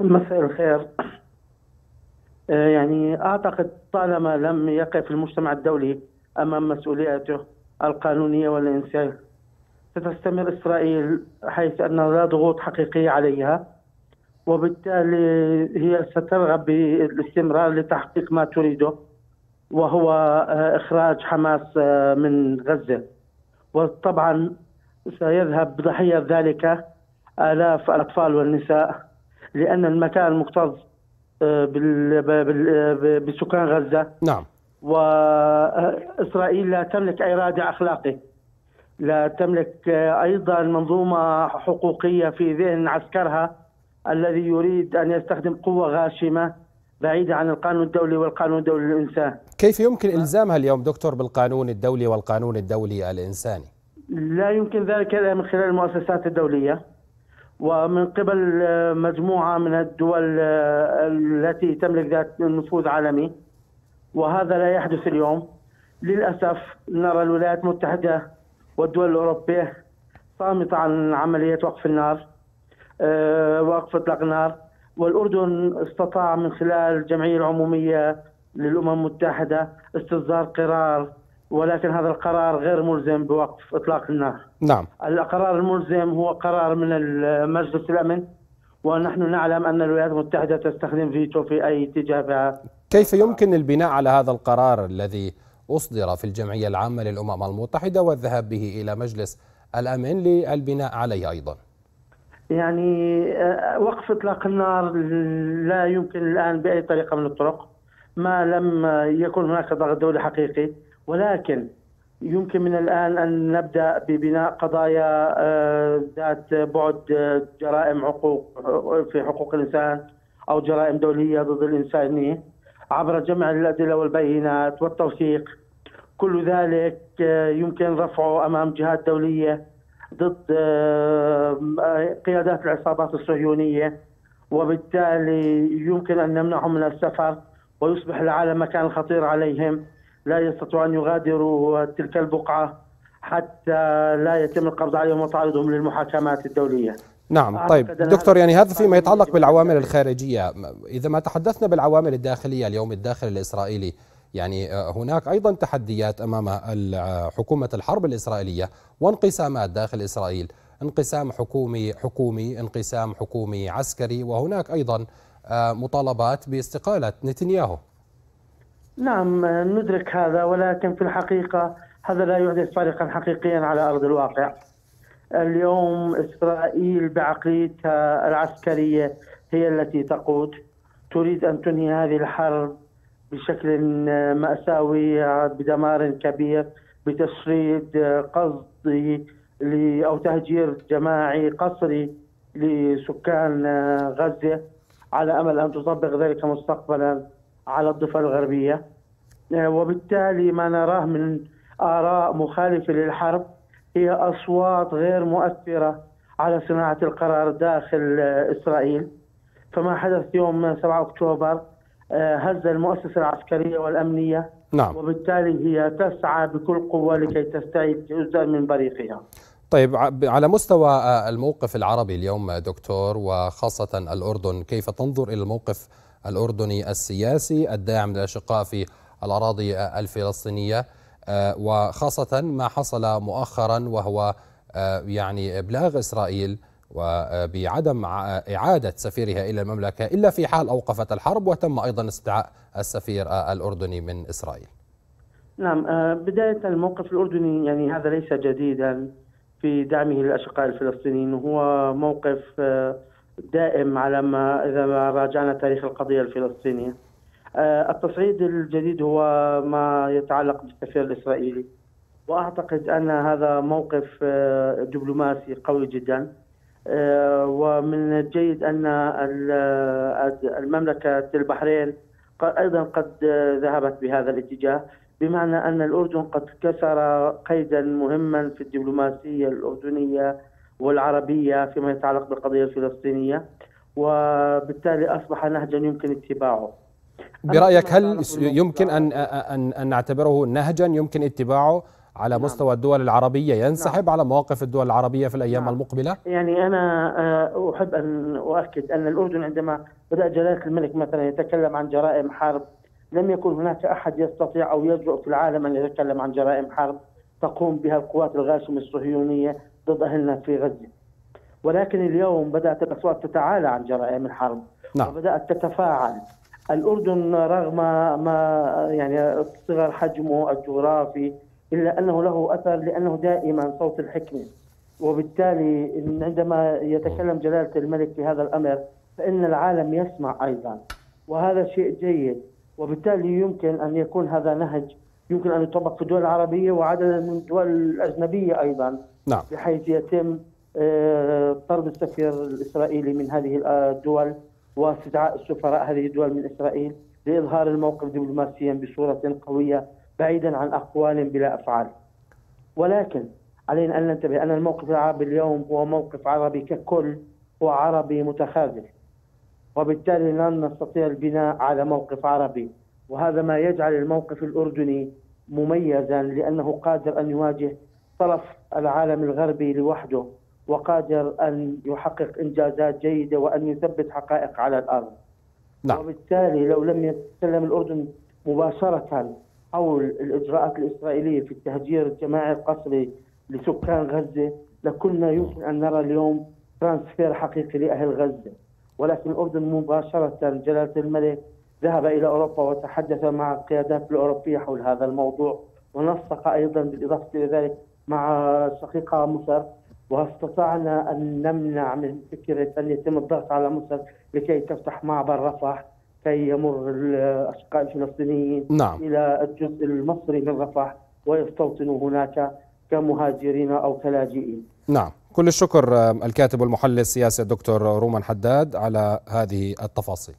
مساء الخير. آه، يعني أعتقد طالما لم يقف المجتمع الدولي أمام مسؤولياته القانونية والانسانيه ستستمر إسرائيل حيث ان لا ضغوط حقيقية عليها وبالتالي هي سترغب بالاستمرار لتحقيق ما تريده وهو آه، إخراج حماس آه، من غزة. وطبعا سيذهب ضحية ذلك آلاف الأطفال والنساء. لأن المكان مكتظ آه، بال- بال- بسكان غزة. نعم. وإسرائيل لا تملك أي رادع أخلاقي لا تملك أيضا منظومة حقوقية في ذهن عسكرها الذي يريد أن يستخدم قوة غاشمة بعيدة عن القانون الدولي والقانون الدولي للإنسان كيف يمكن إلزامها اليوم دكتور بالقانون الدولي والقانون الدولي الإنساني؟ لا يمكن ذلك إلا من خلال المؤسسات الدولية. ومن قبل آه، مجموعة من الدول آه، التي تملك ذات نفوذ عالمي وهذا لا يحدث اليوم. للأسف نرى الولايات المتحدة والدول الأوروبية صامتة عن عملية وقف النار آه، وقف إطلاق النار والأردن استطاع من خلال الجمعية العمومية للأمم المتحدة استصدار قرار ولكن هذا القرار غير ملزم بوقف إطلاق النار. نعم. القرار الملزم هو قرار من مجلس الأمن ونحن نعلم أن الولايات المتحدة تستخدم فيتو في أي اتجاه بها. كيف يمكن البناء على هذا القرار الذي أصدر في الجمعية العامة للأمم المتحدة والذهاب به إلى مجلس الأمن للبناء عليه أيضا؟ يعني آه، وقف إطلاق النار لا يمكن الآن بأي طريقة من الطرق. ما لم يكن هناك ضغط دولي حقيقي. ولكن يمكن من الآن أن نبدأ ببناء قضايا آه، ذات بعد آه، جرائم حقوق في حقوق الإنسان أو جرائم دولية ضد الإنسانية عبر جمع الأدلة والبينات والتوثيق. كل ذلك آه، يمكن رفعه أمام جهات دولية ضد آه، قيادات العصابات الصهيونية وبالتالي يمكن أن نمنعهم من السفر ويصبح العالم مكان خطير عليهم. لا يستطيعوا أن يغادروا تلك البقعة حتى لا يتم القبض عليهم وتعرضهم للمحاكمات الدولية. نعم طيب. أن دكتور يعني هذا فيما يتعلق بالعوامل أن الخارجية. إذا ما تحدثنا بالعوامل الداخلية اليوم الداخل الإسرائيلي يعني آه، هناك أيضا تحديات أمام حكومة الحرب الإسرائيلية وانقسامات داخل إسرائيل انقسام حكومي حكومي انقسام حكومي عسكري وهناك أيضا آه، مطالبات باستقالة نتنياهو. نعم ندرك هذا ولكن في الحقيقة هذا لا يحدث فارقا حقيقيا على أرض الواقع. اليوم إسرائيل بعقليتها العسكرية هي التي تقود. تريد أن تنهي هذه الحرب بشكل مأساوي بدمار كبير بتشريد قصدي أو تهجير جماعي قسري لسكان غزة على أمل أن تطبق ذلك مستقبلا. على الضفة الغربية. وبالتالي ما نراه من آراء مخالفة للحرب هي أصوات غير مؤثرة على صناعة القرار داخل إسرائيل. فما حدث يوم 7 أكتوبر آه، هز المؤسسة العسكرية والأمنية. نعم. وبالتالي هي تسعى بكل قوة لكي تستعيد جزءا من بريقها. طيب على مستوى آه، الموقف العربي اليوم آه، دكتور وخاصة الأردن كيف تنظر إلى الموقف الأردني السياسي الداعم للأشقاء في الأراضي الفلسطينية. آه، وخاصة ما حصل مؤخرا وهو آه، يعني إبلاغ إسرائيل وبعدم إعادة سفيرها إلى المملكة إلا في حال أوقفت الحرب وتم أيضا استدعاء السفير آه، الأردني من إسرائيل. نعم بداية الموقف الأردني يعني هذا ليس جديدا في دعمه للأشقاء الفلسطينيين. هو موقف دائم على ما إذا ما راجعنا تاريخ القضية الفلسطينية. آه، التصعيد الجديد هو ما يتعلق بالسفير الإسرائيلي. وأعتقد أن هذا موقف آه، دبلوماسي قوي جدا. آه، ومن الجيد أن ال- المملكة البحرين أيضا قد ذهبت بهذا الاتجاه. بمعنى أن الأردن قد كسر قيدا مهما في الدبلوماسية الأردنية. والعربية فيما يتعلق بالقضية الفلسطينية وبالتالي أصبح نهجا يمكن اتباعه برأيك هل يمكن أن أن أن نعتبره نهجا يمكن اتباعه على نعم. مستوى الدول العربية ينسحب نعم. على مواقف الدول العربية في الأيام نعم. المقبلة؟ يعني أنا أحب أن أؤكد أن الأردن عندما بدأ جلالة الملك مثلا يتكلم عن جرائم حرب لم يكن هناك أحد يستطيع أو يجرؤ في العالم أن يتكلم عن جرائم حرب تقوم بها القوات الغاشمة الصهيونية ضد أهلنا في غزة. ولكن اليوم بدأت الأصوات تتعالى عن جرائم الحرب نعم. وبدأت تتفاعل. الأردن رغم ما يعني صغر حجمه الجغرافي إلا أنه له أثر لأنه دائما صوت الحكمة. وبالتالي عندما يتكلم جلالة الملك في هذا الأمر فإن العالم يسمع أيضا. وهذا شيء جيد. وبالتالي يمكن أن يكون هذا نهج. يمكن أن يطبق في الدول العربية وعدد من الدول الأجنبية أيضا. نعم. بحيث يتم آه، طرد السفير الإسرائيلي من هذه الدول واستدعاء السفراء هذه الدول من إسرائيل لإظهار الموقف دبلوماسيا بصورة قوية بعيدا عن أقوال بلا أفعال ولكن علينا أن ننتبه أن الموقف العربي اليوم هو موقف عربي ككل هو عربي متخاذل وبالتالي لن نستطيع البناء على موقف عربي وهذا ما يجعل الموقف الأردني مميزا لأنه قادر أن يواجه طرف العالم الغربي لوحده وقادر أن يحقق إنجازات جيدة وأن يثبت حقائق على الأرض نعم. وبالتالي لو لم يتكلم الأردن مباشرة حول الإجراءات الإسرائيلية في التهجير الجماعي القسري لسكان غزة لكنا يمكن أن نرى اليوم ترانسفير حقيقي لأهل غزة ولكن الأردن مباشرة جلالة الملك ذهب إلى أوروبا وتحدث مع القيادات الأوروبية حول هذا الموضوع ونسق أيضا بالإضافة إلى ذلك مع شقيقة مصر واستطعنا أن نمنع من فكرة أن يتم الضغط على مصر لكي تفتح معبر رفح كي يمر الأشقاء الفلسطينيين نعم. إلى الجزء المصري من رفح ويستوطنوا هناك كمهاجرين أو كلاجئين. نعم. كل الشكر الكاتب والمحلل السياسي الدكتور رومان حداد على هذه التفاصيل.